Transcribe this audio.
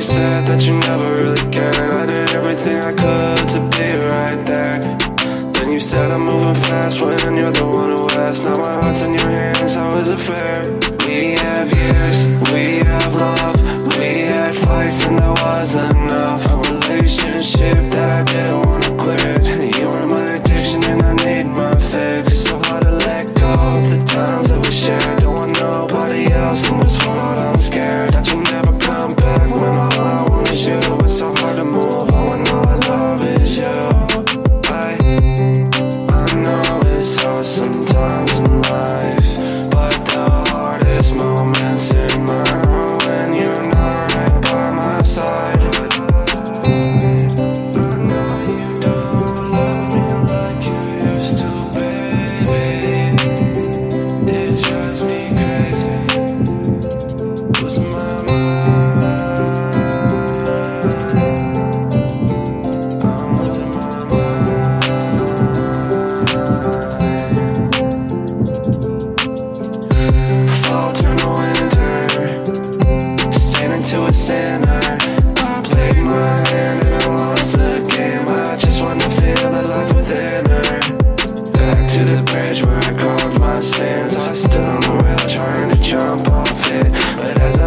you said that you never really cared. I did everything I could to be right there. Then you said I'm moving fast when you're the one who asked. Now my heart's in your hands, how is it fair? We have years, we have love We had fights and there was enough. A relationship to the bridge where I carved my sins I stood on the rail trying to jump off it. But as